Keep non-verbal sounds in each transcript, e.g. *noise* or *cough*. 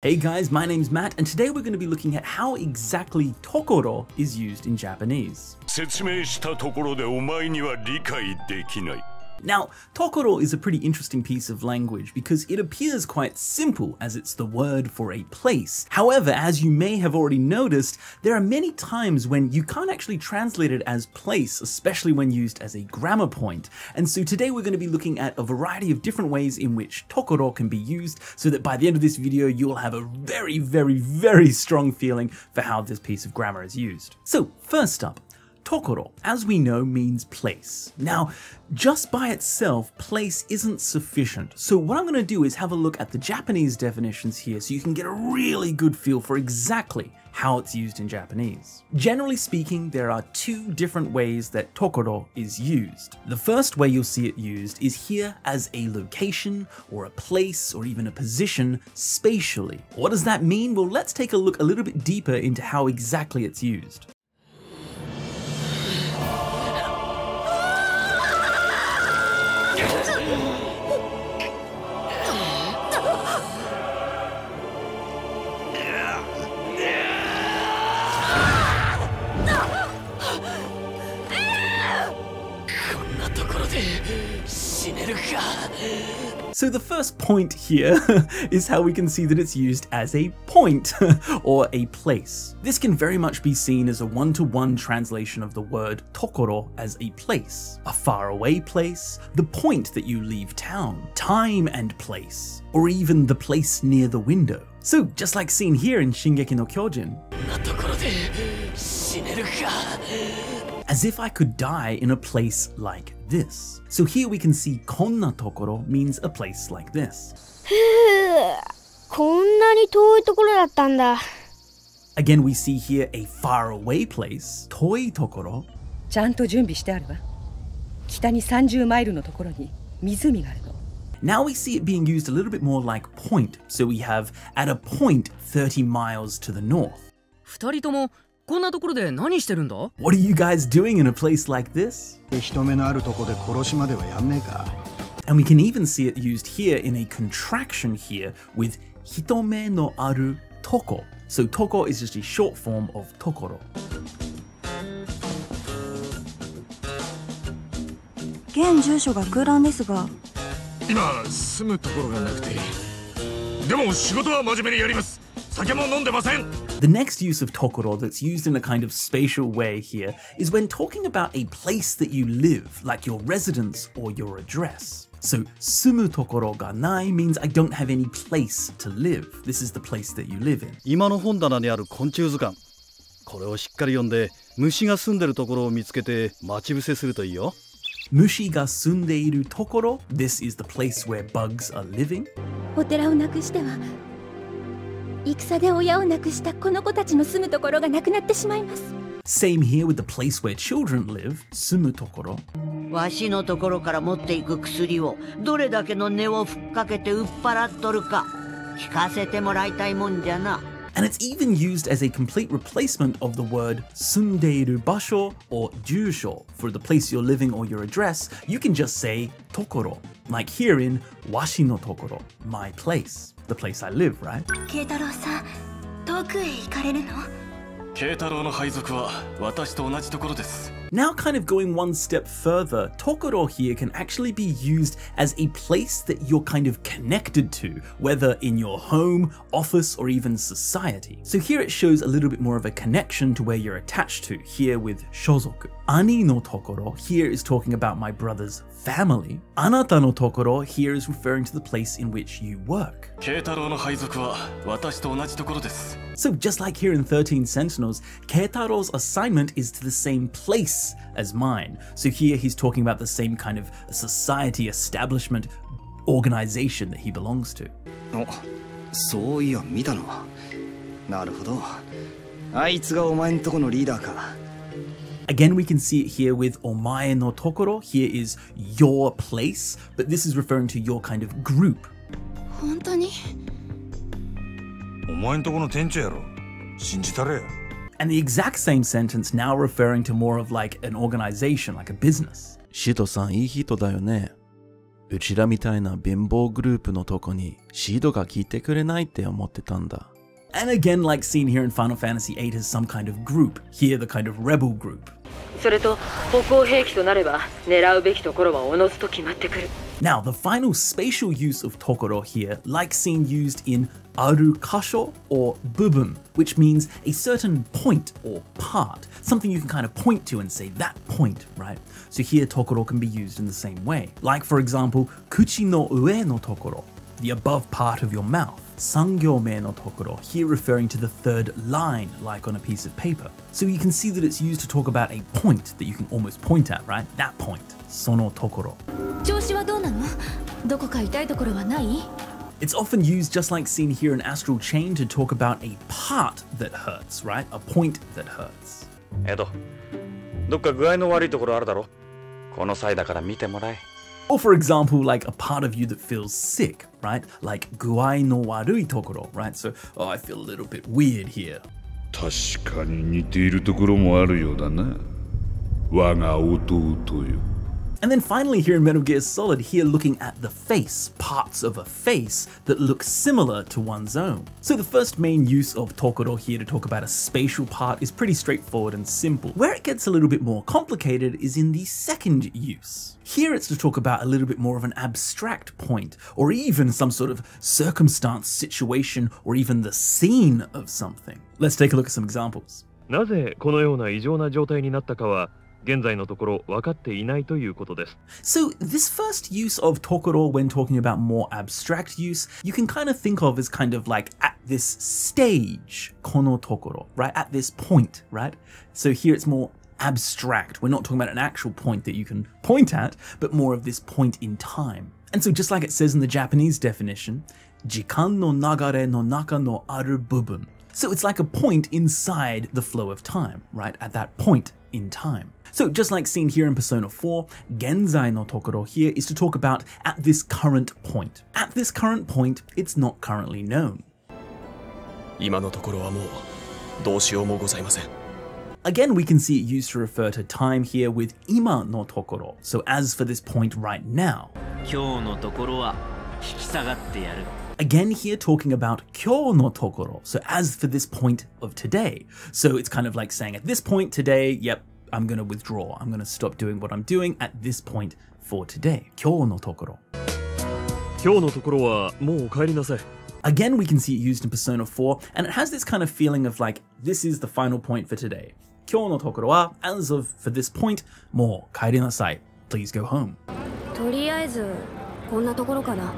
Hey guys, my name's Matt, and today we're going to be looking at how exactly tokoro is used in Japanese. 説明したところでお前には理解できない。 Now, tokoro is a pretty interesting piece of language because it appears quite simple as it's the word for a place. However, as you may have already noticed, there are many times when you can't actually translate it as place, especially when used as a grammar point. And so today we're going to be looking at a variety of different ways in which tokoro can be used so that by the end of this video, you'll have a very, very, very strong feeling for how this piece of grammar is used. So first up, Tokoro, as we know, means place. Now, just by itself, place isn't sufficient. So what I'm going to do is have a look at the Japanese definitions here so you can get a really good feel for exactly how it's used in Japanese. Generally speaking, there are two different ways that tokoro is used. The first way you'll see it used is here as a location or a place or even a position spatially. What does that mean? Well, let's take a look a little bit deeper into how exactly it's used. So the first point here *laughs* is how we can see that it's used as a point *laughs* or a place. This can very much be seen as a one-to-one translation of the word tokoro as a place, a faraway place, the point that you leave town, time and place, or even the place near the window. So just like seen here in Shingeki no Kyojin, as if I could die in a place like this. So here we can see konna tokoro means a place like this. *laughs* こんなに遠いところだったんだ。 Again, we see here a faraway place, toi tokoro, ちゃんと準備してあるわ北に30マイルのところに湖があるの Now we see it being used a little bit more like point. So we have at a point 30 miles to the north. 二人とも こんなところで何してるんだ What are you guys doing in a place like this? 人目のあるとこで殺しまではやんねえか And we can even see it used here in a contraction here with hitome no aru toko. So toko is just a short form of tokoro. 現住所が空欄ですが今住むところがなくて。でも仕事は真面目にやります。酒も飲んでません。The next use of tokoro that's used in a kind of spatial way here is when talking about a place that you live, like your residence or your address. So, sumu tokoro ga nai means I don't have any place to live. This is the place that you live in. 今の本棚にある昆虫図鑑これをしっかり読んで虫が住んでるところを見つけて待ち伏せするといいよ Mushi ga sundeiru tokoro. This is the place where bugs are living. お寺をなくしては 戦で親を亡くしたこの子たちの住むところがなくなってしまいます Same here with the place where children live, sumu tokoro. わしのところから持っていく薬をどれだけの値をふっかけて売っ払っとるか聞かせてもらいたいもんじゃな And it's even used as a complete replacement of the word sundeiru basho or jusho. For the place you're living or your address, you can just say tokoro. Like here in washi no tokoro, my place, the place I live, right? Keitaro-san, are you going? Keitaro's now kind of going one step further, Tokoro here can actually be used as a place that you're kind of connected to, whether in your home, office, or even society. So here it shows a little bit more of a connection to where you're attached to, here with shozoku. Ani no tokoro here is talking about my brother's family. Anata no tokoro here is referring to the place in which you work. So just like here in 13 Sentinels, Keitaro's assignment is to the same place as mine. So here he's talking about the same kind of society, establishment, organization that he belongs to. おそういや見たのなるほどあいつがお前んとこのリーダーか Again, we can see it here with Omae no Tokoro. Here is your place, but this is referring to your kind of group. 本当にお前んとこの店長やろ。信じたれ。 And the exact same sentence now referring to more of like an organization, like a business. シトさんいい人だよね。 うちらみたいな貧乏グループのとこにシードが聞いてくれないって思ってたんだ。And again, like seen here in Final Fantasy VIII has some kind of group, here the kind of rebel group. それと歩行兵器となれば狙うべきところはおのずと決まってくる Now, the final spatial use of Tokoro here, like seen used in arukasho or bubun, which means a certain point or part, something you can kind of point to and say that point, right? So here tokoro can be used in the same way. Like for example, kuchi no ue no tokoro, the above part of your mouth. Sangyome no tokoro, here referring to the third line, like on a piece of paper. So you can see that it's used to talk about a point that you can almost point at, right? That point, sono tokoro. 調子はどうなのどこか痛いところはない It's often used just like seen here in Astral Chain to talk about a part that hurts, right? A point that hurts. エドどっか具合の悪いところあるだろこの際だから見てもらえ Or for example, like a part of you that feels sick, right? Like guai no warui tokoro, right? So, oh, I feel a little bit weird here. 確かに似ているところもあるようだな我が弟よ And then finally, here in Metal Gear Solid, here looking at the face, parts of a face that look similar to one's own. So the first main use of Tokoro here to talk about a spatial part is pretty straightforward and simple. Where it gets a little bit more complicated is in the second use. Here it's to talk about a little bit more of an abstract point, or even some sort of circumstance, situation, or even the scene of something. Let's take a look at some examples. なぜこのような異常な状態になったかは 現在のところ分かっていないということです。 So, this first use of Tokoro when talking about more abstract use, you can kind of think of as kind of like at this stage, kono Tokoro, right? At this point, right? So, here it's more abstract. We're not talking about an actual point that you can point at, but more of this point in time. And so, just like it says in the Japanese definition, jikan no nagare no naka no aru bubun. So it's like a point inside the flow of time, right? At that point in time. So just like seen here in Persona 4, Genzai no Tokoro here is to talk about at this current point. At this current point, it's not currently known. Again, we can see it used to refer to time here with ima no tokoro, so as for this point right now. 今日のところは引き下がってやる again here talking about kyo no tokoro. So as for this point of today. So it's kind of like saying at this point today, yep, I'm going to withdraw. I'm going to stop doing what I'm doing at this point for today. Kyo no tokoro. 今日のところはもう帰りなさい。 Again, we can see it used in Persona 4, and it has this kind of feeling of like, this is the final point for today. Kyo no tokoro wa, as of for this point, mo kaeri nasai. Please go home. とりあえずこんなところかな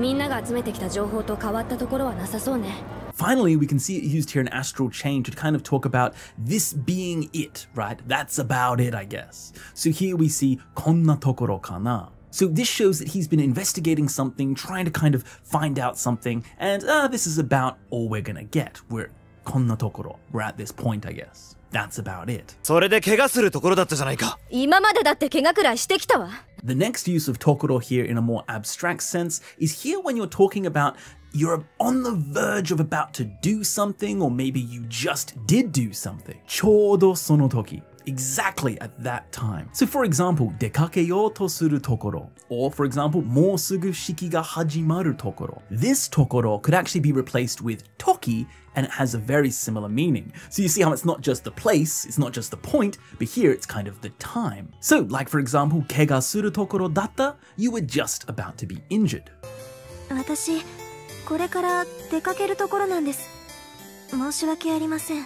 みんなが集めてきた情報と変わったところはなさそうね Finally, we can see it used here in Astral Chain to kind of talk about this being it, right? That's about it, I guess. So here we see こんなところかな So this shows that he's been investigating something, trying to kind of find out something, and uh, this is about all we're gonna get. We're konna tokoro. We're at this point, I guess. That's about it. それで怪我するところだったじゃないか今までだって怪我くらいしてきたわ The next use of tokoro here in a more abstract sense is here when you're talking about you're on the verge of about to do something, or maybe you just did do something. Chodo sono toki. Exactly at that time. So, for example, dekakeyo to suru tokoro, or for example, mo sugu shiki ga hajimaru tokoro. This tokoro could actually be replaced with toki, and it has a very similar meaning. So, you see how it's not just the place, it's not just the point, but here it's kind of the time. So, like for example, kega suru tokoro datta, you were just about to be injured. 私これから出かけるところなんです申し訳ありません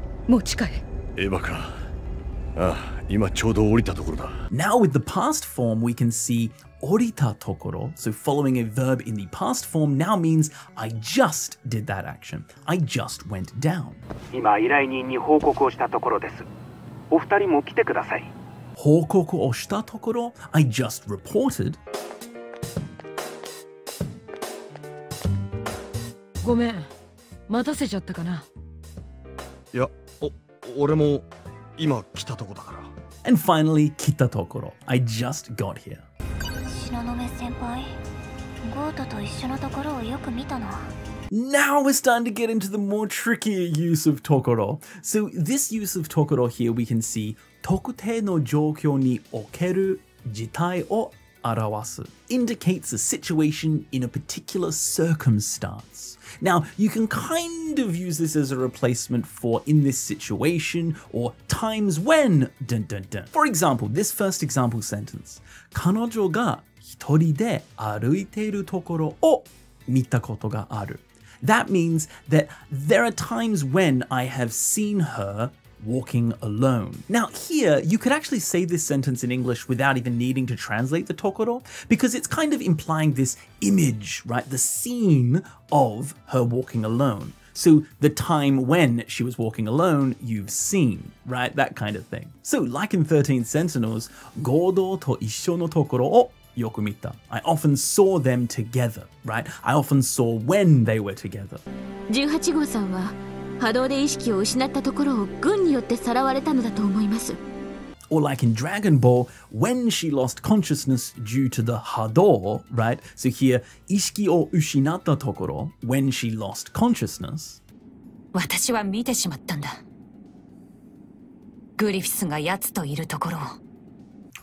持ち帰れエヴァかああ今ちょうど降りたところだ Now with the past form we can see 降りたところ so following a verb in the past form now means I just did that action I just went down 今依頼人に報告をしたところですお二人も来てください報告をしたところ I just reported ごめん待たせちゃったかないや俺も今来たとこだから And finally, Kita Tokoro. I just got here. 東雲先輩ゴートと一緒のところをよく見たな Now we're starting to get into the more trickier use of Tokoro. So this use of Tokoro here we can see Tokute no joukyo ni okeru jitai o arawasu indicates a situation in a particular circumstance. Now, you can kind of use this as a replacement for in this situation or times when dun dun dun. For example, this first example sentence 彼女が一人で歩いているところを見たことがある That means that there are times when I have seen her walking alone. Now, here, you could actually say this sentence in English without even needing to translate the tokoro, because it's kind of implying this image, right? The scene of her walking alone. So, the time when she was walking alone, you've seen, right? That kind of thing. So, like in 13 Sentinels, Godo to isho no tokoro o yokumita. I often saw them together, right? I often saw when they were together. 18号さんは 波動で意識を失ったところを軍によってさらわれたのだと思います Or like in Dragon Ball, when she lost consciousness due to the Hado, right? So here, ishiki o ushinatta tokoro, when she lost consciousness. 私は見てしまったんだグリフィスが奴といるところを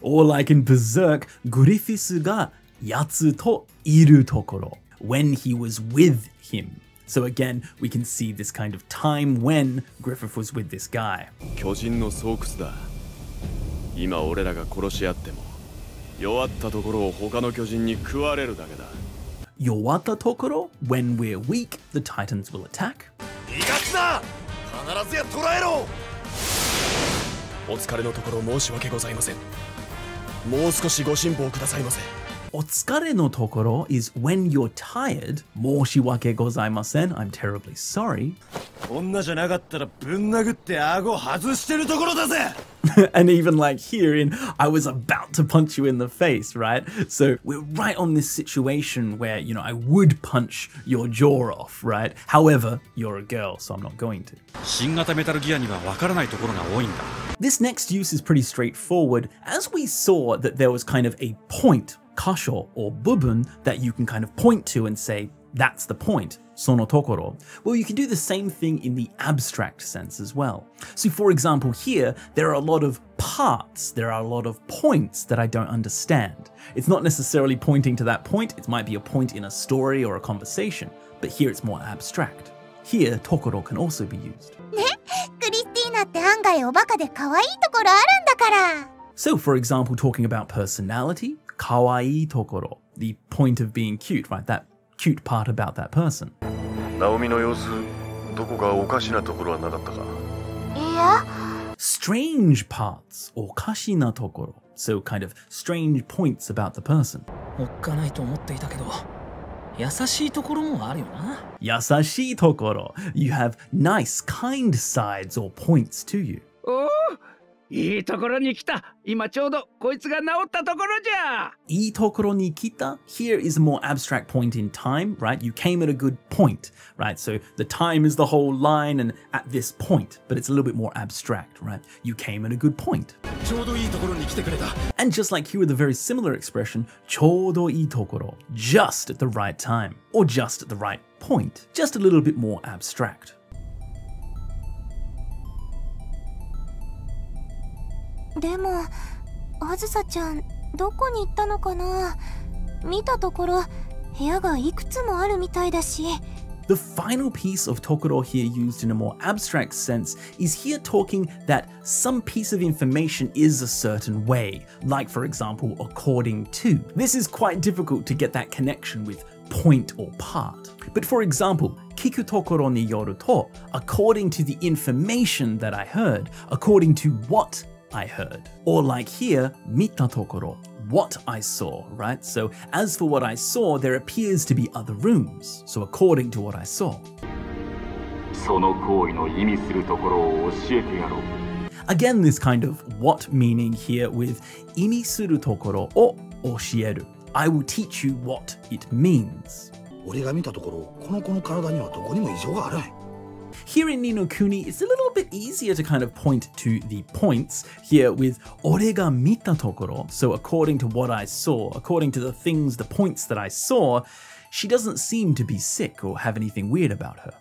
Or like in Berserk, Griffiths ga yatsu to iru tokoro, when he was with him. So again, we can see this kind of time when Griffith was with this guy. 巨人の巣窟だ今俺らが殺し合っても弱ったところを他の巨人に食われるだけだ Yowata tokoro, when we're weak, the Titans will attack. 逃がすな必ずや捕らえろお疲れのところ申し訳ございませんもう少しご辛抱くださいませ Otsukare no tokoro is when you're tired. Moshiwake gozaimasen. I'm terribly sorry. *laughs* and even like here in I was about to punch you in the face, right? So we're right on this situation where, you know, I would punch your jaw off, right? However, you're a girl, so I'm not going to. This next use is pretty straightforward, as we saw that there was kind of a point kasho or bubun that you can kind of point to and say, that's the point, sono tokoro. Well, you can do the same thing in the abstract sense as well. So for example here, there are a lot of parts, there are a lot of points that I don't understand. It's not necessarily pointing to that point, it might be a point in a story or a conversation, but here it's more abstract. Here, tokoro can also be used. *laughs* So for example, talking about personality, kawaii tokoro, the point of being cute, right? That cute part about that person. ナオミの様子どこかおかしなところはなかったかいや Strange parts, or kashina tokoro. So, kind of strange points about the person. おっかないと思っていたけど優しいところもあるよな Yasashi tokoro. You have nice, kind sides or points to you. おお いいところに来た今ちょうどこいつが治ったところじゃ I tokoro ni kita. Here is a more abstract point in time, right? You came at a good point, right? So the time is the whole line and at this point, but it's a little bit more abstract, right? You came at a good point. ちょうどいいところに来てくれた And just like here with a very similar expression, ちょうどいいところ, just at the right time, or just at the right point, just a little bit more abstract. でもあずさちゃんどこに行ったのかな見たところ部屋がいくつもあるみたいだし The final piece of Tokoro here used in a more abstract sense is here talking that some piece of information is a certain way, like for example, according to. This is quite difficult to get that connection with point or part. But for example, kiku tokoro ni yoru to, according to the information that I heard, according to what I heard. Or like here, mita tokoro, what I saw, right? So as for what I saw, there appears to be other rooms. So according to what I saw. その行為の意味するところを教えてやろう Again, this kind of what meaning here with imi suru tokoro o oshieru. I will teach you what it means. 俺が見たところこの子の体にはどこにも異常があらへん here in Ni no Kuni, it's a little bit easier to kind of point to the points here with Orega mita tokoro, so according to what I saw, according to the things, the points that I saw, she doesn't seem to be sick or have anything weird about her.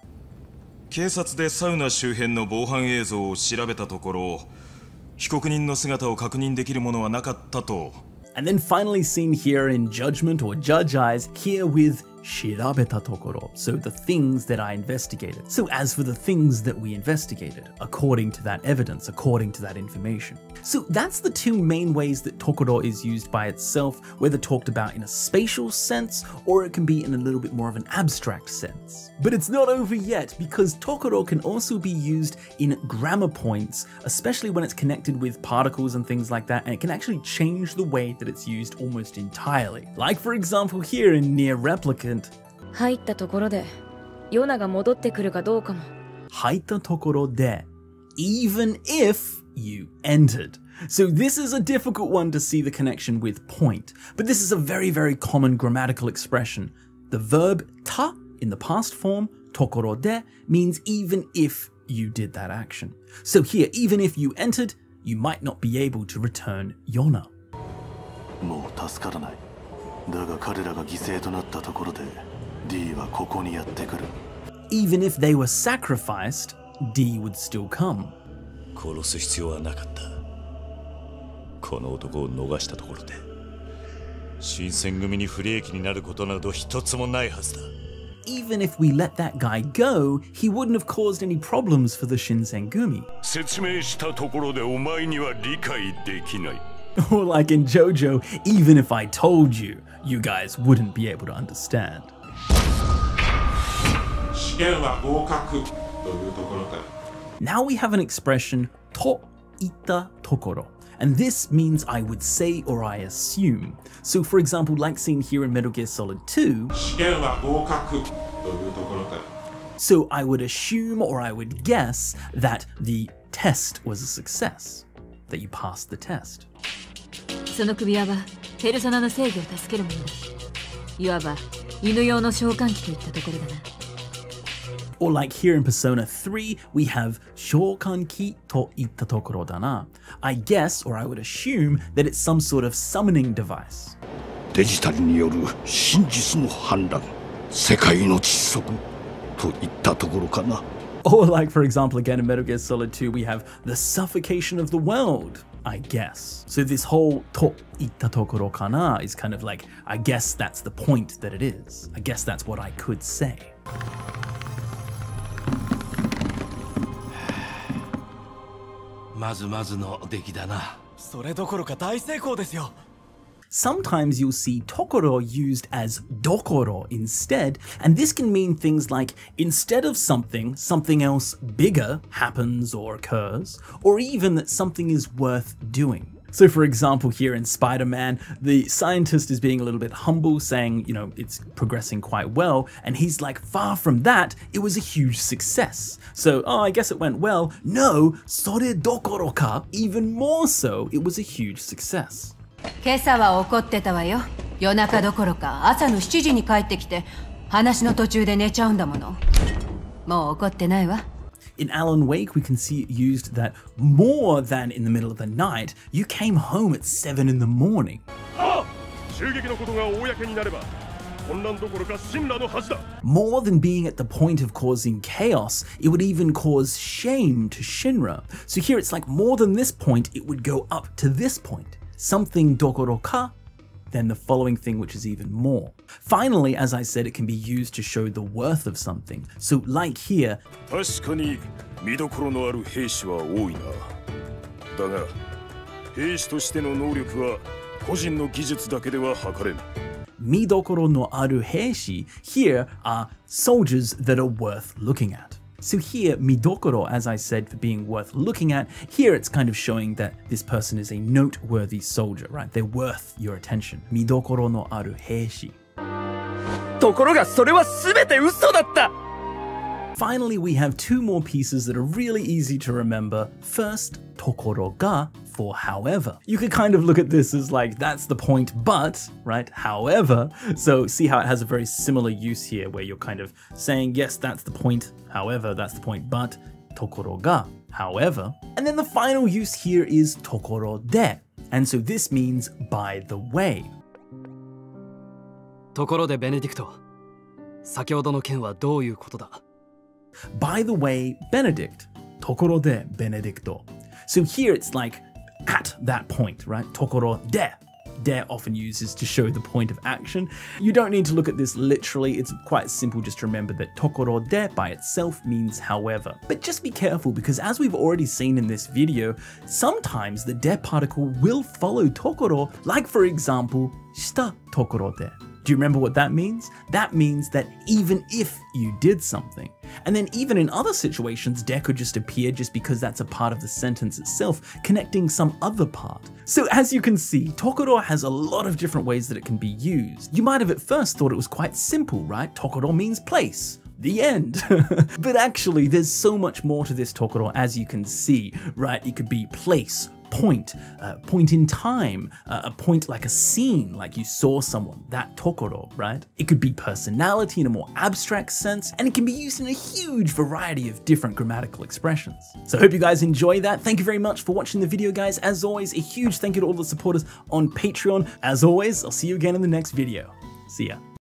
And then finally seen here in judgment or judge eyes here with shirabeta tokoro, so the things that I investigated. So as for the things that we investigated, according to that evidence, according to that information. So that's the two main ways that tokoro is used by itself, whether talked about in a spatial sense or it can be in a little bit more of an abstract sense. But it's not over yet because tokoro can also be used in grammar points, especially when it's connected with particles and things like that, and it can actually change the way that it's used almost entirely. Like for example here in NieR Replicant, 入ったところでヨナが戻ってくるかどうかも入ったところで even if you entered. So this is a difficult one to see the connection with point, but this is a very, very common grammatical expression. The verb ta in the past form, tokoro de, means even if you did that action. So here, even if you entered, you might not be able to return yona. もう助からない だが彼らが犠牲となったところで D はここにやってくる Even if they were sacrificed, D would still come. 殺す必要はなかったこの男を逃したところで新選組に不利益になることなど一つもないはずだ Even if we let that guy go, he wouldn't have caused any problems for the Shinsengumi. 説明したところでお前には理解できない *laughs* Or like in JoJo, even if I told you, you guys wouldn't be able to understand. 試験は合格というところで Now we have an expression, to ita tokoro. And this means I would say or I assume. So for example, like seen here in Metal Gear Solid 2, 試験は合格というところで so I would assume or I would guess that the test was a success, that you passed the test. その首輪はペルソナの制御を助けるものだいわば犬用の召喚機といったところだな Or like here in Persona 3, we have Shokanki to itta tokoro dana. I guess, or I would assume, that it's some sort of summoning device. デジタルによる真実の反乱世界の窒息といったところかな Or like, for example, again in Metal Gear Solid 2, we have the suffocation of the world, I guess. So this whole to itta tokoro kana is kind of like, I guess that's the point that it is. I guess that's what I could say. Sometimes you'll see tokoro used as dokoro instead, and this can mean things like instead of something, something else bigger happens or occurs, or even that something is worth doing. So, for example, here in Spider Man, the scientist is being a little bit humble, saying, you know, it's progressing quite well. And he's like, far from that, it was a huge success. So, oh, I guess it went well. No, sore dokoro ka, even more so, it was a huge success. 今朝は怒ってたわよ夜中どころか朝の7時に帰ってきて話の途中で寝ちゃうんだものもう怒ってないわ In Alan Wake, we can see it used that more than in the middle of the night, you came home at 7 in the morning. 襲撃のことが公になれば混乱どころか神羅の恥だ More than being at the point of causing chaos, it would even cause shame to Shinra. So here it's like more than this point, it would go up to this point. Something dokoro ka, then the following thing which is even more. Finally, as I said, it can be used to show the worth of something. So like here, 確かに見どころのある兵士は多いなだが兵士としての能力は個人の技術だけでは測れん midokoro no aru heishi here are soldiers that are worth looking at. So here, midokoro, as I said, for being worth looking at, here it's kind of showing that this person is a noteworthy soldier, right? They're worth your attention. Midokoro no aru heishi. ところがそれは全て嘘だった Finally, we have two more pieces that are really easy to remember. First, tokoro ga for however. You could kind of look at this as like, that's the point, but, right, however. So see how it has a very similar use here where you're kind of saying, yes, that's the point, however, that's the point, but, tokoro ga, however. And then the final use here is tokoro de. And so this means by the way. ところでベネディクト先ほどの件はどういうことだ By the way, Benedict. ところで Benedicto. So here it's like at that point, right? ところで de often uses to show the point of action. You don't need to look at this literally, it's quite simple just to remember that tokoro de by itself means however. But just be careful because as we've already seen in this video, sometimes the de particle will follow tokoro, like for example, shita tokoro de. Do you remember what that means? That means that even if you did something, and then even in other situations, de could just appear just because that's a part of the sentence itself, connecting some other part. So as you can see, tokoro has a lot of different ways that it can be used. You might have at first thought it was quite simple, right? Tokoro means place. The end. *laughs* but actually, there's so much more to this tokoro as you can see, right? It could be place, point, uh, point in time, uh, a point like a scene, like you saw someone, that tokoro, right? It could be personality in a more abstract sense, and it can be used in a huge variety of different grammatical expressions. So I hope you guys enjoy that. Thank you very much for watching the video, guys. As always, a huge thank you to all the supporters on Patreon. As always, I'll see you again in the next video. See ya.